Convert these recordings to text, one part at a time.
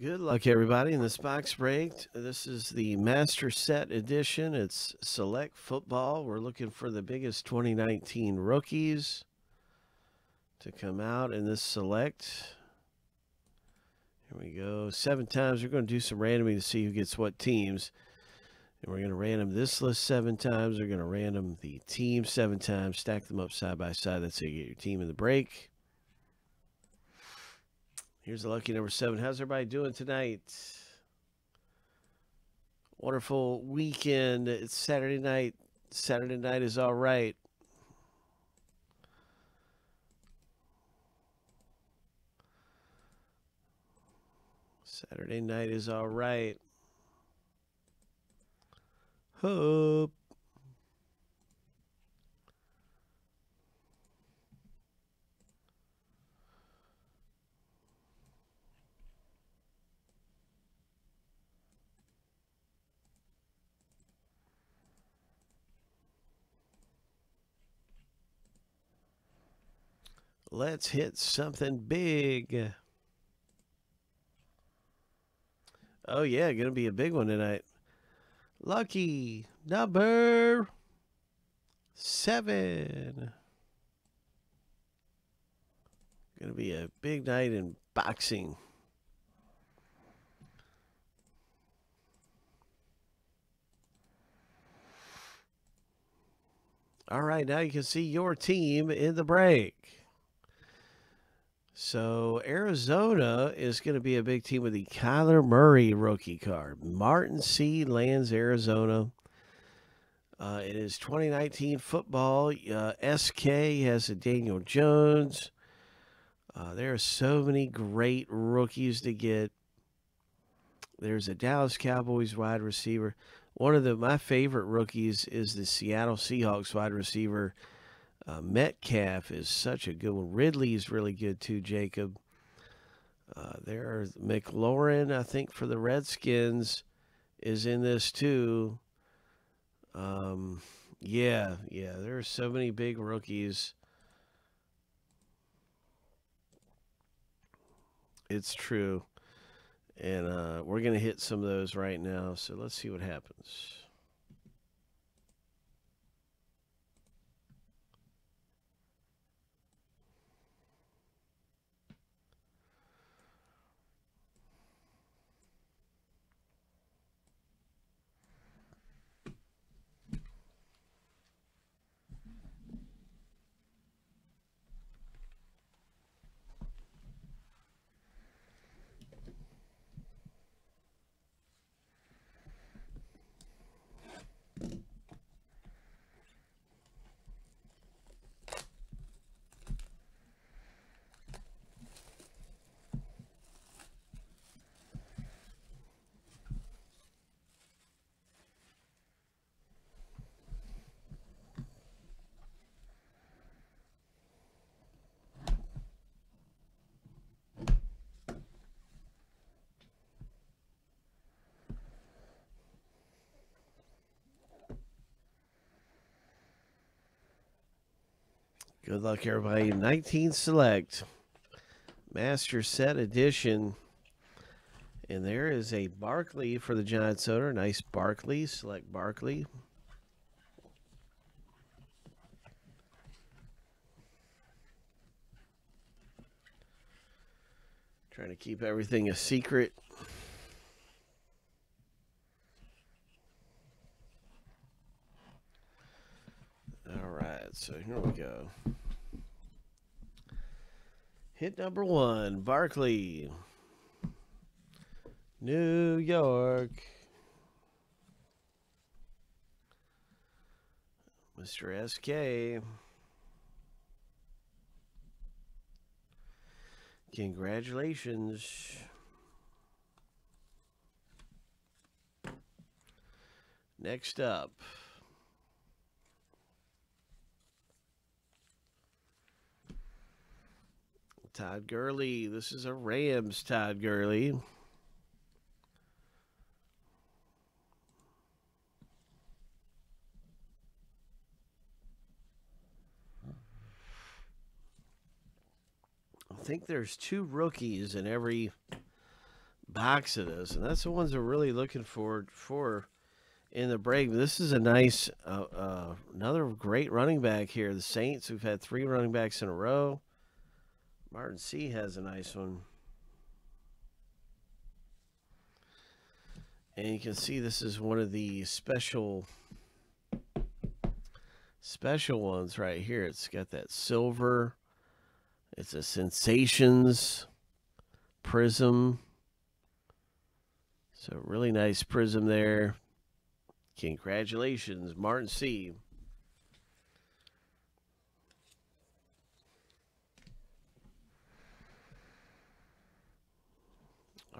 Good luck, everybody, in this box break. This is the Master Set Edition. It's Select Football. We're looking for the biggest 2019 rookies to come out in this Select. Here we go. Seven times. We're going to do some randoming to see who gets what teams. And we're going to random this list seven times. We're going to random the team seven times, stack them up side by side. That's how you get your team in the break. Here's the lucky number seven. How's everybody doing tonight? Wonderful weekend. It's Saturday night. Saturday night is all right. Saturday night is all right. Hope. Let's hit something big. Oh, yeah, going to be a big one tonight. Lucky number seven. Going to be a big night in boxing. All right, now you can see your team in the break. So Arizona is going to be a big team with the Kyler Murray rookie card. Martin C. lands Arizona. Uh, it is 2019 football. Uh, SK has a Daniel Jones. Uh, there are so many great rookies to get. There's a Dallas Cowboys wide receiver. One of the my favorite rookies is the Seattle Seahawks wide receiver. Uh, Metcalf is such a good one. Ridley is really good too, Jacob. Uh, Terry McLaurin, I think, for the Redskins is in this too. Um, yeah, yeah, there are so many big rookies. It's true. And uh, we're going to hit some of those right now. So let's see what happens. Good luck, everybody. 19 select. Master set edition. And there is a Barkley for the Giants owner. Nice Barkley. Select Barkley. Trying to keep everything a secret. All right, so here we go. Hit number one, Barkley. New York. Mr. SK. Congratulations. Next up. Todd Gurley. This is a Rams Todd Gurley. I think there's two rookies in every box of this, and that's the ones we're really looking forward for in the break. This is a nice, uh, uh, another great running back here. The Saints, we've had three running backs in a row. Martin C has a nice one. And you can see this is one of the special special ones right here. It's got that silver. It's a Sensations prism. So really nice prism there. Congratulations, Martin C.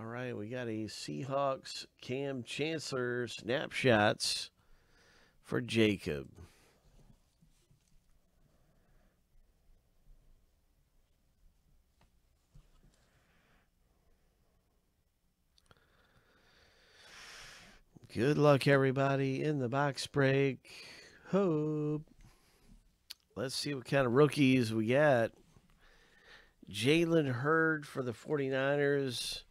All right, we got a Seahawks Kam Chancellor snapshots for Jacob. Good luck, everybody, in the box break. Hope. Let's see what kind of rookies we got. Jalen Hurd for the 49ers.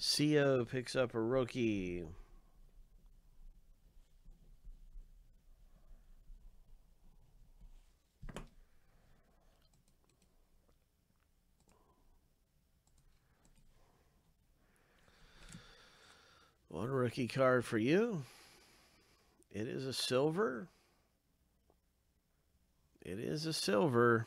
CO picks up a rookie. One rookie card for you. It is a silver. It is a silver.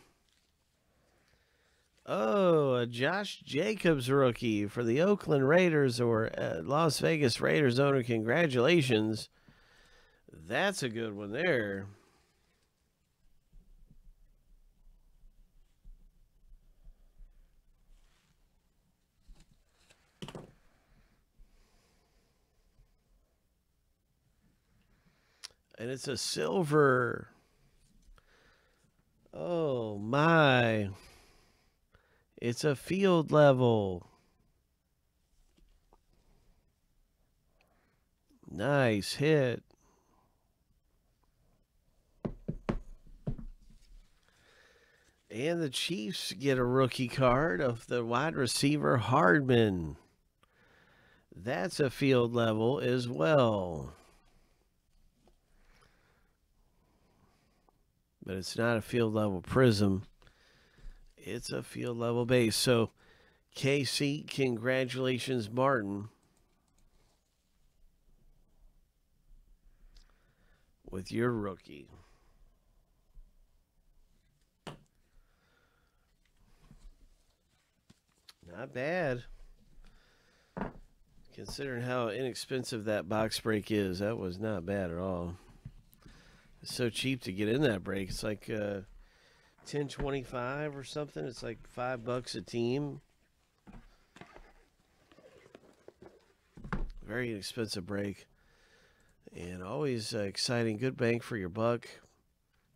Oh, a Josh Jacobs rookie for the Oakland Raiders or uh, Las Vegas Raiders owner. Congratulations. That's a good one there. And it's a silver. Oh, my. It's a field level. Nice hit. And the Chiefs get a rookie card of the wide receiver Hardman. That's a field level as well. But it's not a field level prism it's a field level base. So, KC, congratulations, Martin. With your rookie. Not bad. Considering how inexpensive that box break is, that was not bad at all. It's so cheap to get in that break. It's like uh, ten twenty five or something. It's like five bucks a team. Very inexpensive break, and always uh, exciting. Good bang for your buck.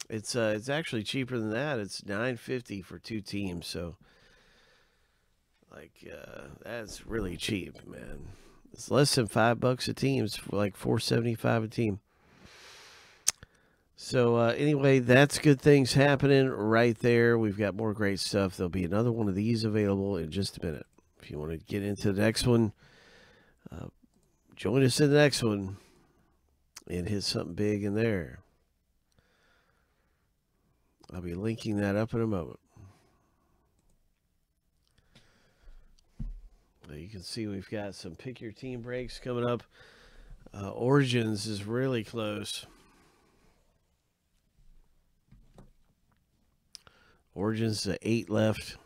It's uh, it's actually cheaper than that. It's nine fifty for two teams. So, like, uh, that's really cheap, man. It's less than five bucks a team. It's like four seventy five a team. So uh, anyway, that's good things happening right there. We've got more great stuff. There'll be another one of these available in just a minute. If you want to get into the next one, uh, join us in the next one and hit something big in there. I'll be linking that up in a moment. You can see we've got some pick your team breaks coming up. Uh, Origins is really close. Origins to eight left.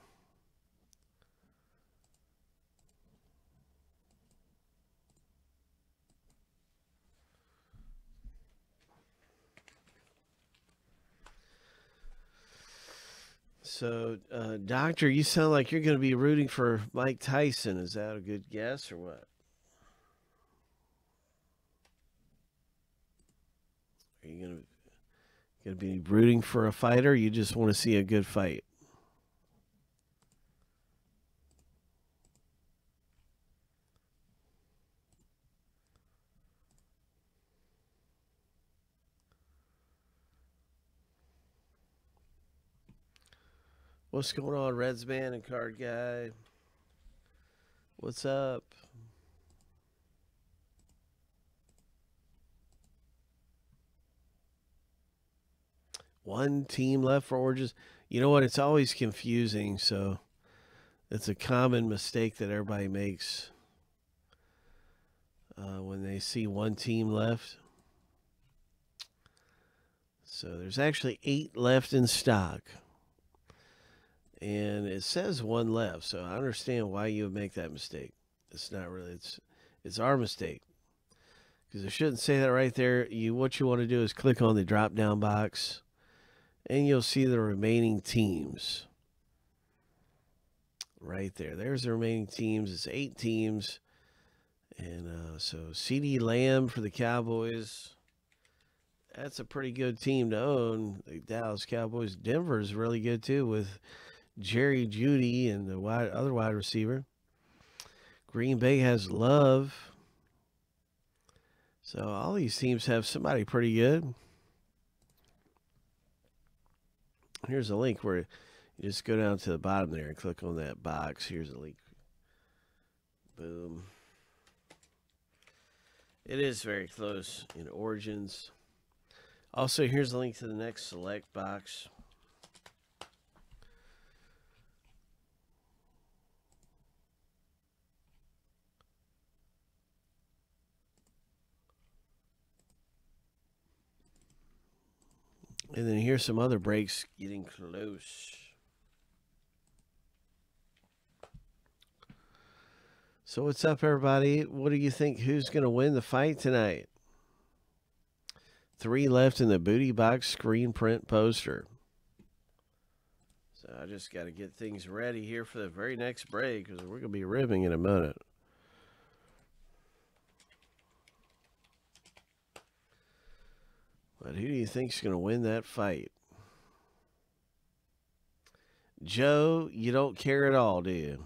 So, uh, Doctor, you sound like you're going to be rooting for Mike Tyson. Is that a good guess or what? Are you going to To be rooting for a fighter? you just want to see a good fight? What's going on, Reds man and card guy? What's up? One team left for Origins. You know what? It's always confusing. So it's a common mistake that everybody makes uh, when they see one team left. So there's actually eight left in stock. And it says one left. So I understand why you would make that mistake. It's not really, it's, it's our mistake because it shouldn't say that right there. You what you want to do is click on the drop down box, and you'll see the remaining teams right there. There's the remaining teams. It's eight teams, and uh, so CeeDee Lamb for the Cowboys. That's a pretty good team to own. The Dallas Cowboys. Denver's really good too with Jerry Jeudy and the wide, other wide receiver. Green Bay has Love. So all these teams have somebody pretty good. Here's a link where you just go down to the bottom there and click on that box. Here's a link. Boom. It is very close in Origins. Also, here's a link to the next select box. And then here's some other breaks getting close. So what's up, everybody? What do you think? Who's going to win the fight tonight? Three left in the booty box screen print poster. So I just got to get things ready here for the very next break because we're going to be ribbing in a minute. But who do you think's going to win that fight? Joe, you don't care at all, do you?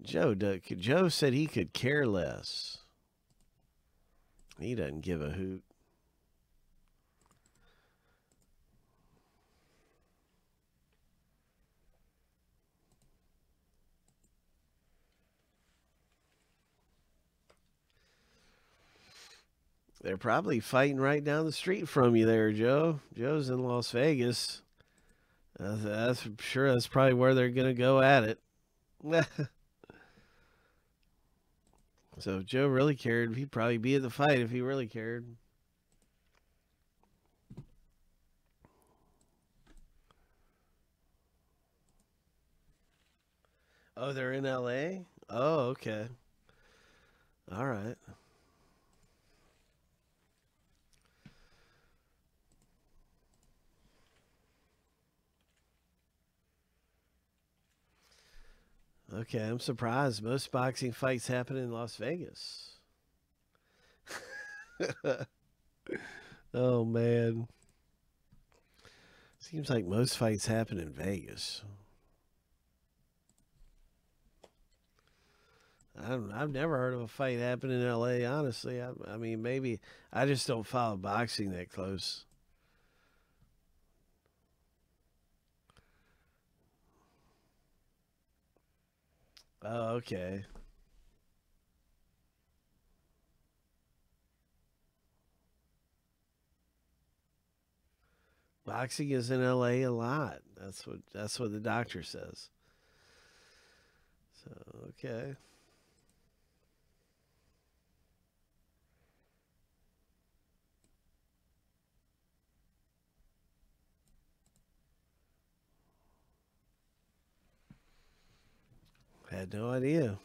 Joe, Joe said he could care less. He doesn't give a hoot. They're probably fighting right down the street from you there, Joe. Joe's in Las Vegas. Uh, that's I'm sure that's probably where they're going to go at it. so if Joe really cared, he'd probably be at the fight if he really cared. Oh, they're in LA? Oh, okay. All right. Okay, I'm surprised. Most boxing fights happen in Las Vegas. oh man. Seems like most fights happen in Vegas. I've, I've never heard of a fight happen in LA, honestly. I, I mean, maybe I just don't follow boxing that close. Oh, okay. Boxing is in LA a lot. That's what that's what the doctor says. So, okay. Had no idea.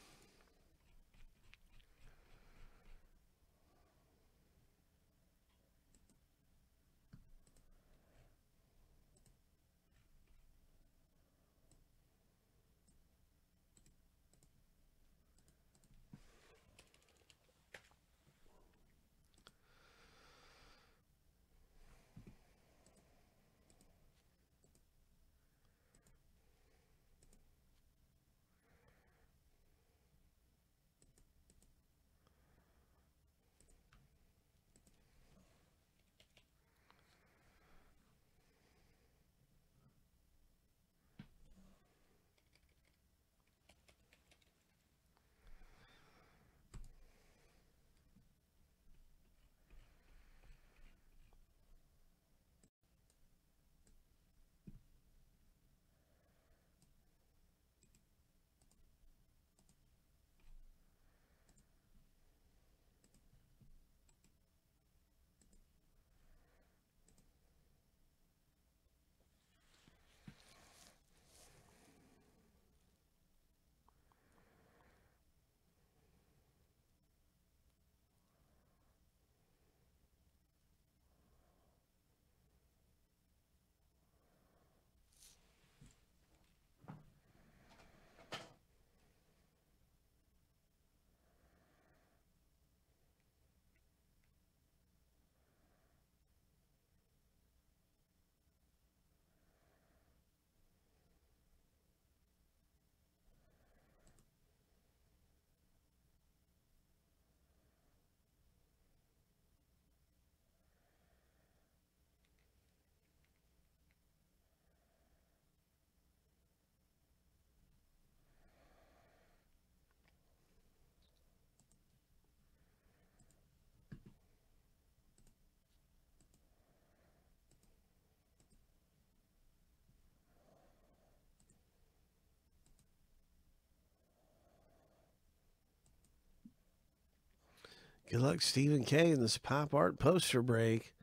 Good luck, Stephen K. in this pop art poster break.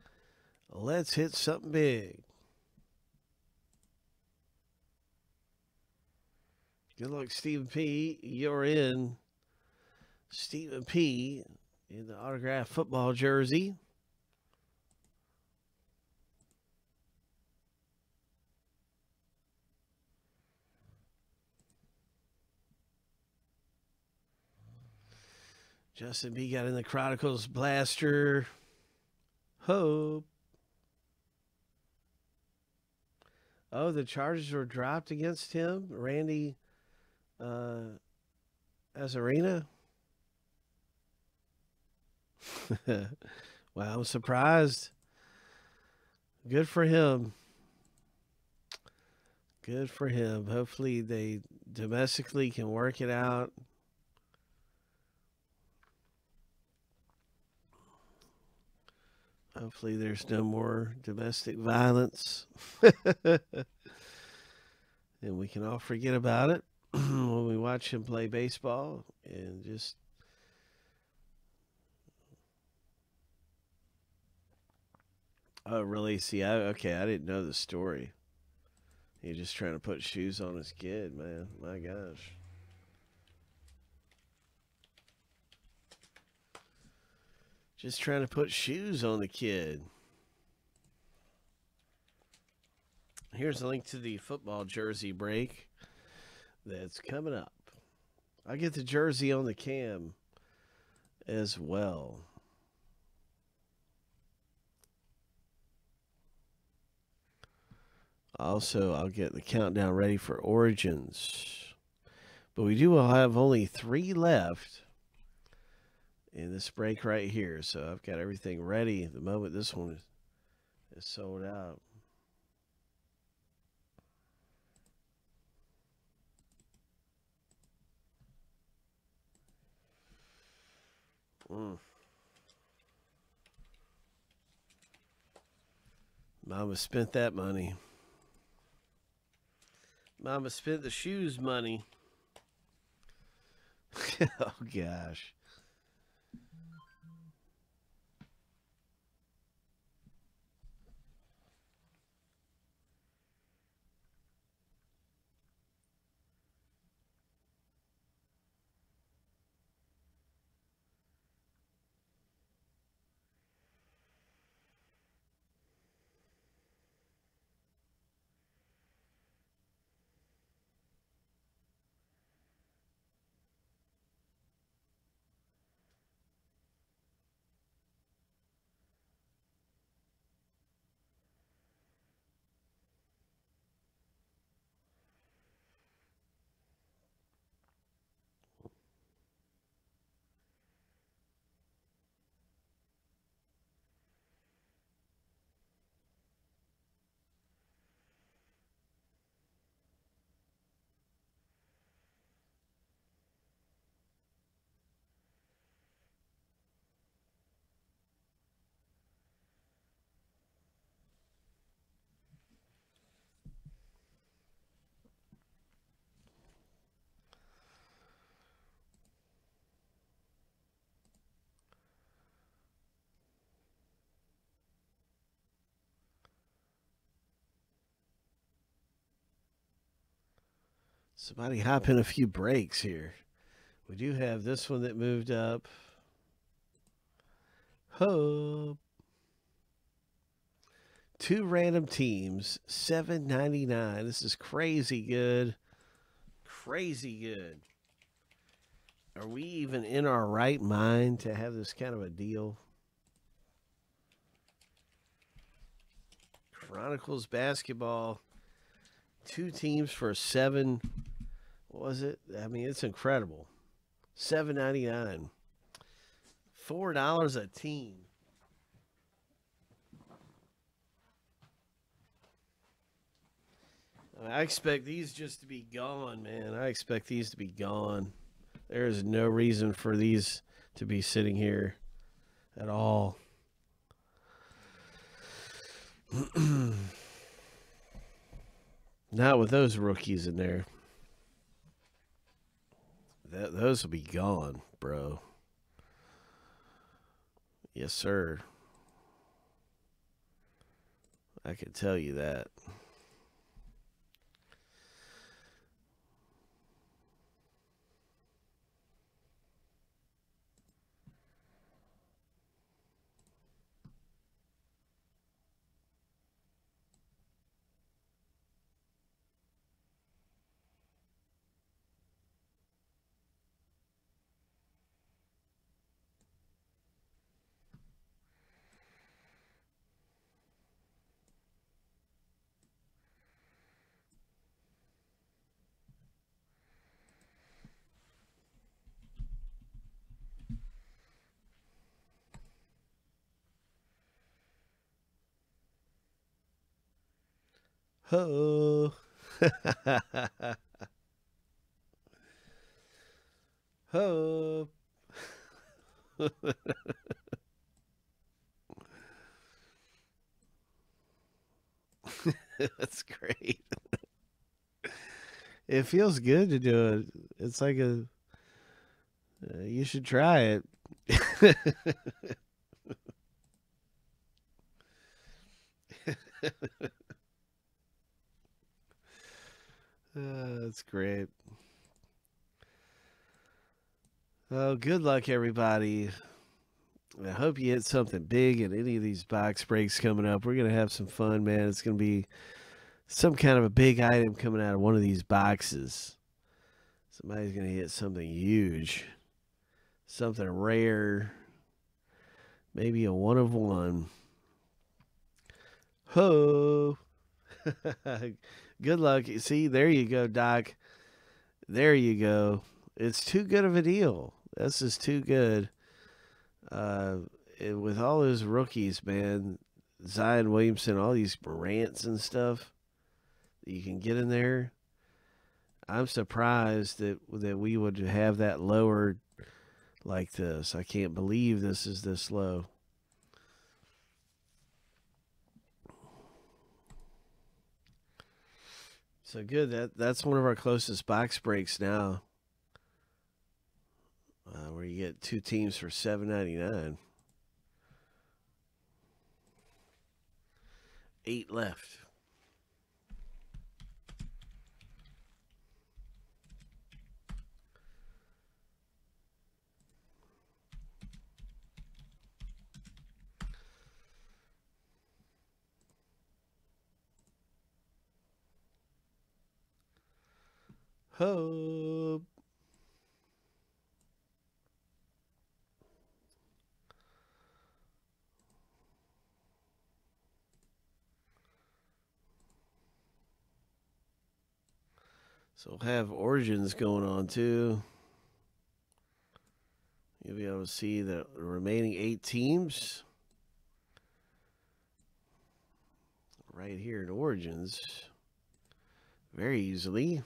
Let's hit something big. Good luck, Stephen P. You're in. Stephen P. in the autographed football jersey. Justin B got in the Chronicles blaster. Hope. Oh, the charges were dropped against him, Randy uh, Arozarena. wow, I'm surprised. Good for him. Good for him. Hopefully, they domestically can work it out. Hopefully, there's no more domestic violence. and we can all forget about it when we watch him play baseball and just. Oh, really? See, I, okay, I didn't know the story. He's just trying to put shoes on his kid, man. My gosh. Just trying to put shoes on the kid. Here's a link to the football jersey break that's coming up. I get the jersey on the cam as well. Also, I'll get the countdown ready for Origins. But we do have only three left in this break right here. So I've got everything ready the moment this one is, sold out. Mm. Mama spent that money. Mama spent the shoes money. oh gosh. Somebody hop in a few breaks here. We do have this one that moved up. Hope. Two random teams, seven ninety nine. This is crazy good. Crazy good. Are we even in our right mind to have this kind of a deal? Chronicles basketball. Two teams for seven was it? I mean, it's incredible. Seven ninety nine. Four dollars a team. I expect these just to be gone, man. I expect these to be gone. There is no reason for these to be sitting here at all. Not with those rookies in there. Those will be gone, bro. Yes, sir. I can tell you that. Ho. Ho. That's great. it feels good to do it. It's like a. Uh, you should try it. Uh, that's great. Oh, good luck, everybody. I hope you hit something big in any of these box breaks coming up. We're going to have some fun, man. It's going to be some kind of a big item coming out of one of these boxes. Somebody's going to hit something huge, something rare, maybe a one of one. Ho! Good luck. See, there you go, Doc. There you go. It's too good of a deal. This is too good. Uh, with all those rookies, man, Zion Williamson, all these rants and stuff that you can get in there. I'm surprised that that we would have that lower like this. I can't believe this is this low. So good. That that's one of our closest box breaks now. Uh, where you get two teams for seven ninety nine. Eight left. Hope. So have origins going on too. You'll be able to see the remaining eight teams right here in origins very easily.